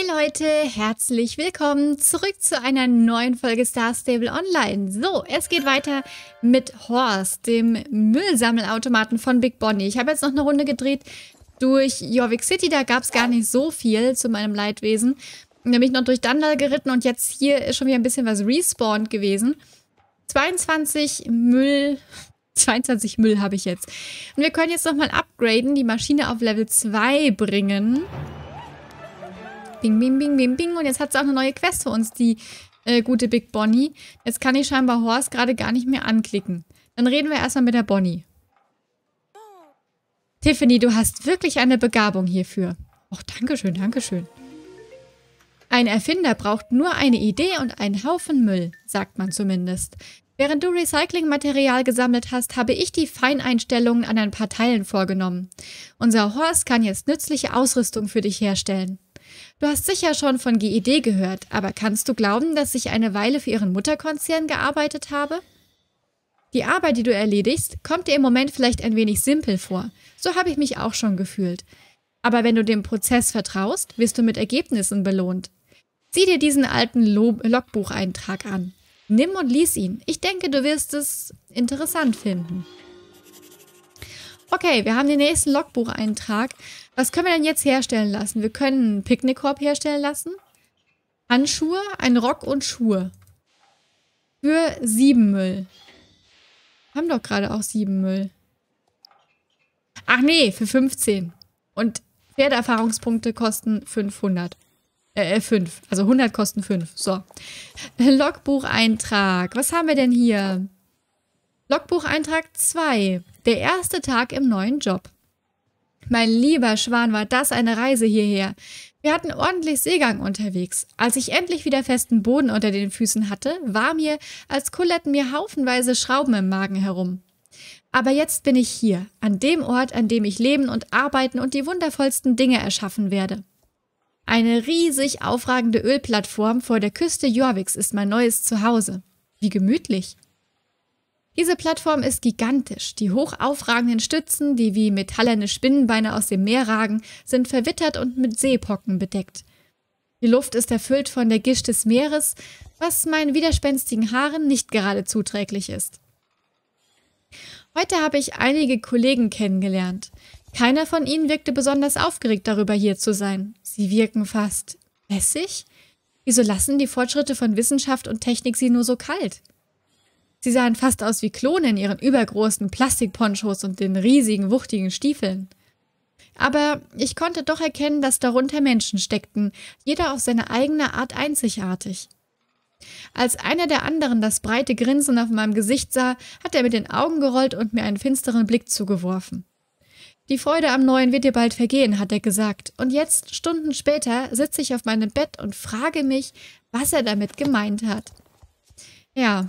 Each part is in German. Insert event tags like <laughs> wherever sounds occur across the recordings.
Hey Leute, herzlich willkommen zurück zu einer neuen Folge Star Stable Online. So, es geht weiter mit Horst, dem Müllsammelautomaten von Big Bonnie. Ich habe jetzt noch eine Runde gedreht durch Jorvik City, da gab es gar nicht so viel zu meinem Leidwesen. Nämlich noch durch Dandal geritten und jetzt hier ist schon wieder ein bisschen was respawned gewesen. 22 Müll, <laughs> 22 Müll habe ich jetzt. Und wir können jetzt nochmal upgraden, die Maschine auf Level 2 bringen. Bing, bing, bing, bing, bing. Und jetzt hat sie auch eine neue Quest für uns, die äh, gute Big Bonnie. Jetzt kann ich scheinbar Horst gerade gar nicht mehr anklicken. Dann reden wir erstmal mit der Bonnie. Tiffany, du hast wirklich eine Begabung hierfür. Och, dankeschön, dankeschön. Ein Erfinder braucht nur eine Idee und einen Haufen Müll, sagt man zumindest. Während du Recyclingmaterial gesammelt hast, habe ich die Feineinstellungen an ein paar Teilen vorgenommen. Unser Horst kann jetzt nützliche Ausrüstung für dich herstellen. Du hast sicher schon von GED gehört, aber kannst du glauben, dass ich eine Weile für ihren Mutterkonzern gearbeitet habe? Die Arbeit, die du erledigst, kommt dir im Moment vielleicht ein wenig simpel vor. So habe ich mich auch schon gefühlt. Aber wenn du dem Prozess vertraust, wirst du mit Ergebnissen belohnt. Sieh dir diesen alten Logbucheintrag an. Nimm und lies ihn. Ich denke, du wirst es interessant finden. Okay, wir haben den nächsten Logbucheintrag. Was können wir denn jetzt herstellen lassen? Wir können einen Picknickkorb herstellen lassen. Handschuhe, ein Rock und Schuhe. Für sieben Müll. Haben doch gerade auch sieben Müll. Ach nee, für 15. Und Pferdeerfahrungspunkte kosten 500. Äh, 5. Äh, also 100 kosten 5. So. Logbucheintrag. Was haben wir denn hier? Logbucheintrag 2. Der erste Tag im neuen Job. Mein lieber Schwan, war das eine Reise hierher. Wir hatten ordentlich Seegang unterwegs. Als ich endlich wieder festen Boden unter den Füßen hatte, war mir, als kullerten mir haufenweise Schrauben im Magen herum. Aber jetzt bin ich hier, an dem Ort, an dem ich leben und arbeiten und die wundervollsten Dinge erschaffen werde. Eine riesig aufragende Ölplattform vor der Küste Jorviks ist mein neues Zuhause. Wie gemütlich. Diese Plattform ist gigantisch. Die hoch aufragenden Stützen, die wie metallene Spinnenbeine aus dem Meer ragen, sind verwittert und mit Seepocken bedeckt. Die Luft ist erfüllt von der Gischt des Meeres, was meinen widerspenstigen Haaren nicht gerade zuträglich ist. Heute habe ich einige Kollegen kennengelernt. Keiner von ihnen wirkte besonders aufgeregt darüber, hier zu sein. Sie wirken fast lässig. Wieso lassen die Fortschritte von Wissenschaft und Technik sie nur so kalt? Sie sahen fast aus wie Klone in ihren übergroßen Plastikponchos und den riesigen, wuchtigen Stiefeln. Aber ich konnte doch erkennen, dass darunter Menschen steckten, jeder auf seine eigene Art einzigartig. Als einer der anderen das breite Grinsen auf meinem Gesicht sah, hat er mit den Augen gerollt und mir einen finsteren Blick zugeworfen. Die Freude am Neuen wird dir bald vergehen, hat er gesagt, und jetzt, Stunden später, sitze ich auf meinem Bett und frage mich, was er damit gemeint hat. Ja,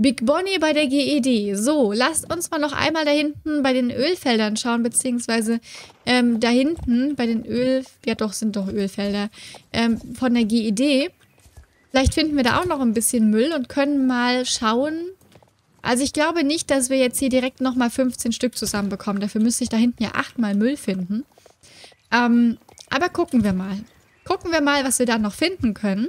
Big Bonnie bei der GED. So, lasst uns mal noch einmal da hinten bei den Ölfeldern schauen, beziehungsweise ähm, da hinten bei den Öl... Ja doch, sind doch Ölfelder. Ähm, von der GED. Vielleicht finden wir da auch noch ein bisschen Müll und können mal schauen. Also ich glaube nicht, dass wir jetzt hier direkt nochmal 15 Stück zusammenbekommen. Dafür müsste ich da hinten ja achtmal Müll finden. Ähm, aber gucken wir mal. Gucken wir mal, was wir da noch finden können.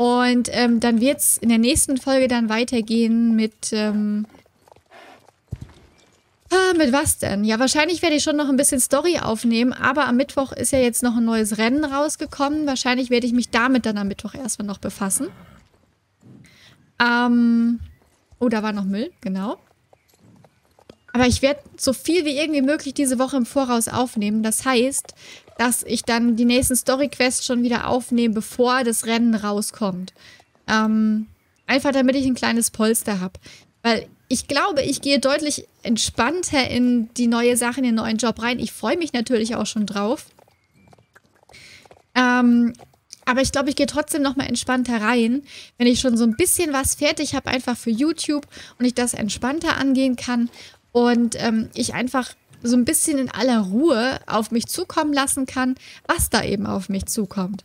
Und ähm, dann wird es in der nächsten Folge dann weitergehen mit... Ähm, ah, mit was denn? Ja, wahrscheinlich werde ich schon noch ein bisschen Story aufnehmen, aber am Mittwoch ist ja jetzt noch ein neues Rennen rausgekommen. Wahrscheinlich werde ich mich damit dann am Mittwoch erstmal noch befassen. Ähm, oh, da war noch Müll, genau. Aber ich werde so viel wie irgendwie möglich diese Woche im Voraus aufnehmen. Das heißt, dass ich dann die nächsten Story-Quests schon wieder aufnehme, bevor das Rennen rauskommt. Ähm, einfach damit ich ein kleines Polster habe. Weil ich glaube, ich gehe deutlich entspannter in die neue Sache, in den neuen Job rein. Ich freue mich natürlich auch schon drauf. Ähm, aber ich glaube, ich gehe trotzdem nochmal entspannter rein, wenn ich schon so ein bisschen was fertig habe, einfach für YouTube und ich das entspannter angehen kann und ähm, ich einfach so ein bisschen in aller Ruhe auf mich zukommen lassen kann, was da eben auf mich zukommt.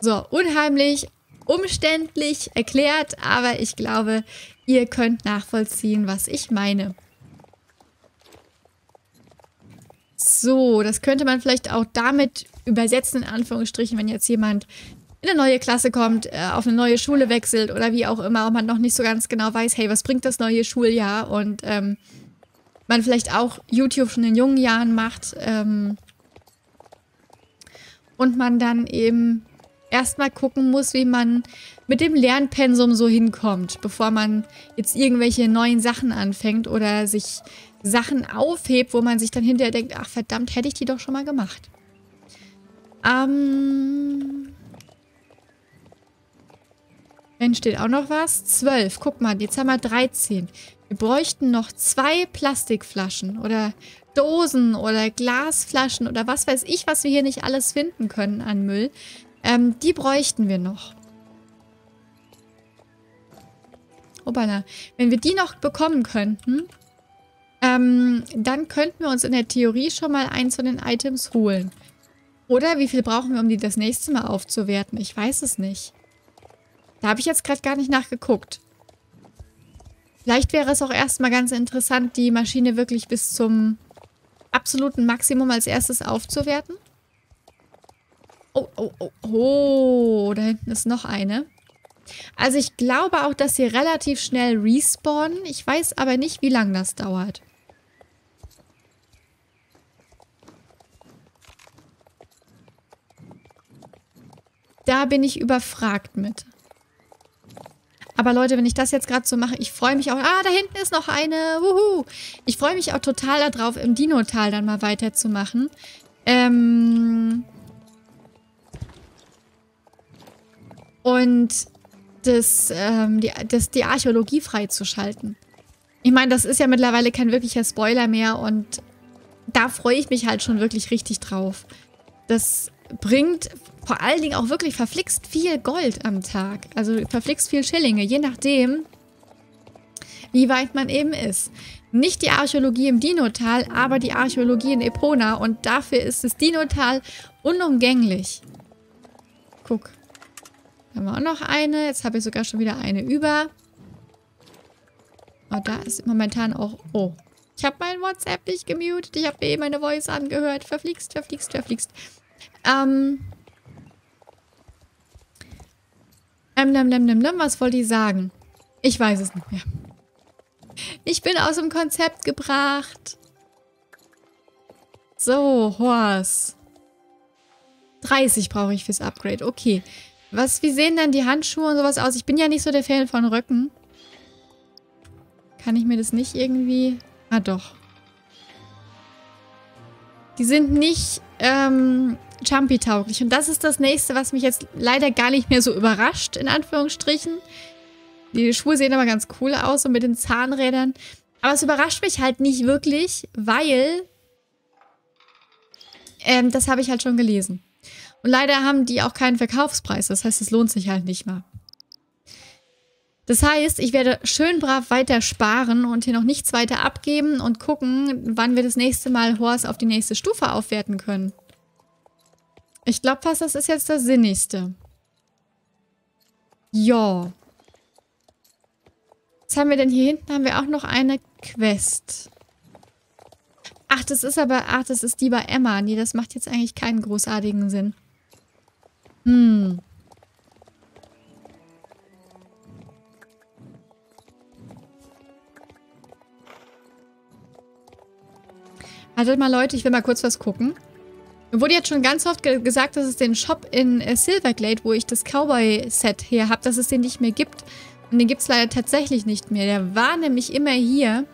So, unheimlich, umständlich erklärt, aber ich glaube, ihr könnt nachvollziehen, was ich meine. So, das könnte man vielleicht auch damit übersetzen, in Anführungsstrichen, wenn jetzt jemand in eine neue Klasse kommt, äh, auf eine neue Schule wechselt oder wie auch immer und man noch nicht so ganz genau weiß, hey, was bringt das neue Schuljahr und ähm, man vielleicht auch YouTube schon in jungen Jahren macht ähm, und man dann eben erstmal gucken muss, wie man mit dem Lernpensum so hinkommt, bevor man jetzt irgendwelche neuen Sachen anfängt oder sich Sachen aufhebt, wo man sich dann hinterher denkt, ach verdammt, hätte ich die doch schon mal gemacht. Ähm... Dann steht auch noch was. 12. Guck mal, jetzt haben wir 13. Wir bräuchten noch zwei Plastikflaschen oder Dosen oder Glasflaschen oder was weiß ich, was wir hier nicht alles finden können an Müll. Ähm, die bräuchten wir noch. Obala. Wenn wir die noch bekommen könnten, ähm, dann könnten wir uns in der Theorie schon mal eins von den Items holen. Oder wie viel brauchen wir, um die das nächste Mal aufzuwerten? Ich weiß es nicht. Da habe ich jetzt gerade gar nicht nachgeguckt. Vielleicht wäre es auch erstmal ganz interessant, die Maschine wirklich bis zum absoluten Maximum als erstes aufzuwerten. Oh, oh, oh, oh, da hinten ist noch eine. Also ich glaube auch, dass sie relativ schnell respawnen. Ich weiß aber nicht, wie lange das dauert. Da bin ich überfragt mit. Aber Leute, wenn ich das jetzt gerade so mache, ich freue mich auch... Ah, da hinten ist noch eine. Wuhu. Ich freue mich auch total darauf, im Dino-Tal dann mal weiterzumachen. Ähm... Und das, ähm, die, das, die Archäologie freizuschalten. Ich meine, das ist ja mittlerweile kein wirklicher Spoiler mehr und da freue ich mich halt schon wirklich richtig drauf. Das bringt vor allen Dingen auch wirklich verflixt viel Gold am Tag. Also verflixt viel Schillinge, je nachdem, wie weit man eben ist. Nicht die Archäologie im Dinotal, aber die Archäologie in Epona und dafür ist das Dinotal unumgänglich. Guck. Da haben wir auch noch eine. Jetzt habe ich sogar schon wieder eine über. Oh, da ist momentan auch... Oh. Ich habe mein WhatsApp nicht gemutet. Ich habe eben meine Voice angehört. Verflixt, verflixt, verflixt. Ähm... Ähm, nem, nem, nem. Was wollte ich sagen? Ich weiß es nicht mehr. Ich bin aus dem Konzept gebracht. So, Horst. 30 brauche ich fürs Upgrade. Okay. Was, wie sehen denn die Handschuhe und sowas aus? Ich bin ja nicht so der Fan von Röcken. Kann ich mir das nicht irgendwie... Ah, doch. Die sind nicht ähm, Jumpy-tauglich. Und das ist das nächste, was mich jetzt leider gar nicht mehr so überrascht, in Anführungsstrichen. Die Schuhe sehen aber ganz cool aus und mit den Zahnrädern. Aber es überrascht mich halt nicht wirklich, weil... Ähm, das habe ich halt schon gelesen. Und leider haben die auch keinen Verkaufspreis. Das heißt, es lohnt sich halt nicht mal. Das heißt, ich werde schön brav weiter sparen und hier noch nichts weiter abgeben und gucken, wann wir das nächste Mal Horst auf die nächste Stufe aufwerten können. Ich glaube fast, das ist jetzt das Sinnigste. Ja. Was haben wir denn hier hinten? Haben wir auch noch eine Quest. Ach, das ist aber... Ach, das ist die bei Emma. Nee, das macht jetzt eigentlich keinen großartigen Sinn. Hm. Haltet mal, Leute, ich will mal kurz was gucken. Mir wurde jetzt schon ganz oft ge gesagt, dass es den Shop in äh, Silverglade, wo ich das Cowboy-Set her habe, dass es den nicht mehr gibt. Und den gibt es leider tatsächlich nicht mehr. Der war nämlich immer hier.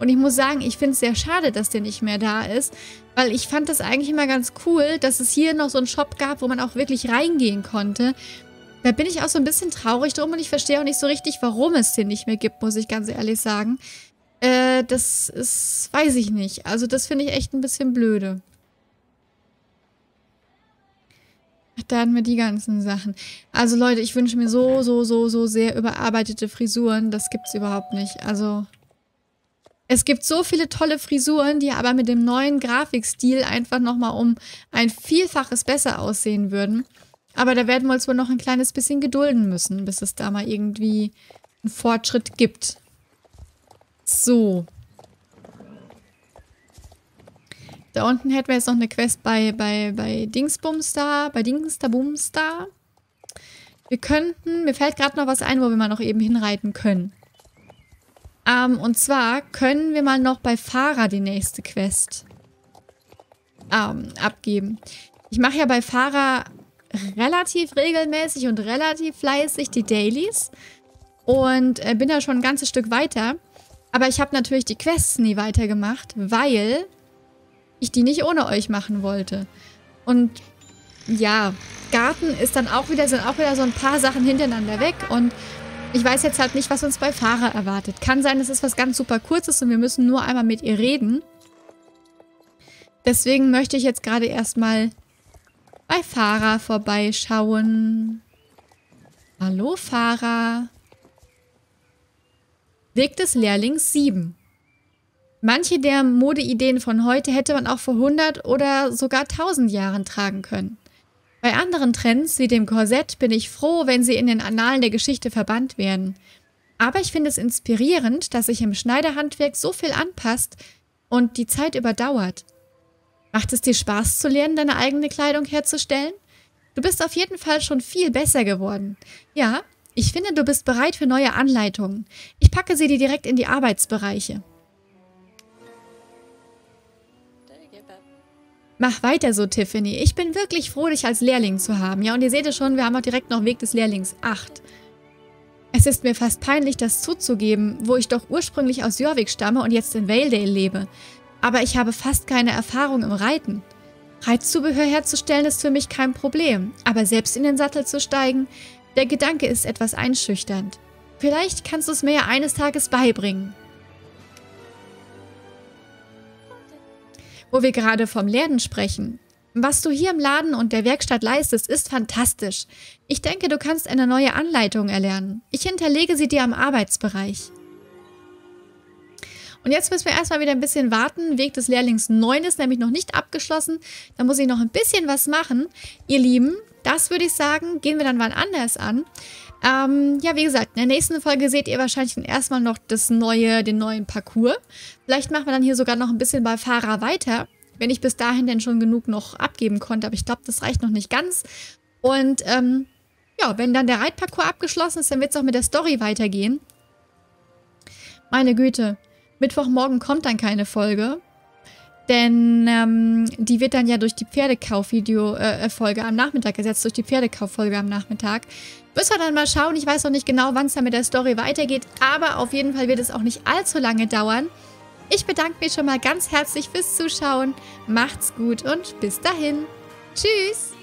Und ich muss sagen, ich finde es sehr schade, dass der nicht mehr da ist. Weil ich fand das eigentlich immer ganz cool, dass es hier noch so einen Shop gab, wo man auch wirklich reingehen konnte. Da bin ich auch so ein bisschen traurig drum und ich verstehe auch nicht so richtig, warum es den nicht mehr gibt, muss ich ganz ehrlich sagen. Äh, das ist, weiß ich nicht. Also das finde ich echt ein bisschen blöde. Da hatten wir die ganzen Sachen. Also Leute, ich wünsche mir so, so, so, so sehr überarbeitete Frisuren. Das gibt's überhaupt nicht. Also es gibt so viele tolle Frisuren, die aber mit dem neuen Grafikstil einfach nochmal um ein Vielfaches besser aussehen würden. Aber da werden wir uns wohl noch ein kleines bisschen gedulden müssen, bis es da mal irgendwie einen Fortschritt gibt. So. Da unten hätten wir jetzt noch eine Quest bei, bei, bei Dingsbumstar, bei Dingsterbumstar. Wir könnten, mir fällt gerade noch was ein, wo wir mal noch eben hinreiten können. Ähm, und zwar können wir mal noch bei Fahrer die nächste Quest ähm, abgeben. Ich mache ja bei Fahrer relativ regelmäßig und relativ fleißig die Dailies und äh, bin da schon ein ganzes Stück weiter. Aber ich habe natürlich die Quests nie weitergemacht, weil ich die nicht ohne euch machen wollte. Und ja, Garten ist dann auch wieder, sind auch wieder so ein paar Sachen hintereinander weg und ich weiß jetzt halt nicht, was uns bei Fahrer erwartet. Kann sein, es ist was ganz super kurzes und wir müssen nur einmal mit ihr reden. Deswegen möchte ich jetzt gerade erstmal bei Fahrer vorbeischauen. Hallo Fahrer. Weg des Lehrlings 7. Manche der Modeideen von heute hätte man auch vor 100 oder sogar 1000 Jahren tragen können. Bei anderen Trends wie dem Korsett bin ich froh, wenn sie in den Annalen der Geschichte verbannt werden. Aber ich finde es inspirierend, dass sich im Schneiderhandwerk so viel anpasst und die Zeit überdauert. Macht es dir Spaß zu lernen, deine eigene Kleidung herzustellen? Du bist auf jeden Fall schon viel besser geworden. Ja, ich finde, du bist bereit für neue Anleitungen. Ich packe sie dir direkt in die Arbeitsbereiche. Mach weiter so, Tiffany. Ich bin wirklich froh, dich als Lehrling zu haben. Ja, und ihr seht es schon, wir haben auch direkt noch Weg des Lehrlings 8. Es ist mir fast peinlich, das zuzugeben, wo ich doch ursprünglich aus Jorvik stamme und jetzt in Valedale lebe. Aber ich habe fast keine Erfahrung im Reiten. Reitzubehör herzustellen ist für mich kein Problem, aber selbst in den Sattel zu steigen, der Gedanke ist etwas einschüchternd. Vielleicht kannst du es mir ja eines Tages beibringen. Wo wir gerade vom Lernen sprechen. Was du hier im Laden und der Werkstatt leistest, ist fantastisch. Ich denke, du kannst eine neue Anleitung erlernen. Ich hinterlege sie dir am Arbeitsbereich. Und jetzt müssen wir erstmal wieder ein bisschen warten. Weg des Lehrlings 9 ist nämlich noch nicht abgeschlossen. Da muss ich noch ein bisschen was machen. Ihr Lieben, das würde ich sagen, gehen wir dann wann anders an. Ähm, ja, wie gesagt, in der nächsten Folge seht ihr wahrscheinlich erstmal noch das neue, den neuen Parcours. Vielleicht machen wir dann hier sogar noch ein bisschen bei Fahrer weiter, wenn ich bis dahin denn schon genug noch abgeben konnte. Aber ich glaube, das reicht noch nicht ganz. Und ähm, ja, wenn dann der Reitparcours abgeschlossen ist, dann wird es auch mit der Story weitergehen. Meine Güte, Mittwochmorgen kommt dann keine Folge. Denn ähm, die wird dann ja durch die Pferdekauf-Video-Folge äh, am Nachmittag gesetzt, durch die Pferdekauf-Folge am Nachmittag. Müssen wir dann mal schauen. Ich weiß noch nicht genau, wann es dann mit der Story weitergeht. Aber auf jeden Fall wird es auch nicht allzu lange dauern. Ich bedanke mich schon mal ganz herzlich fürs Zuschauen. Macht's gut und bis dahin. Tschüss.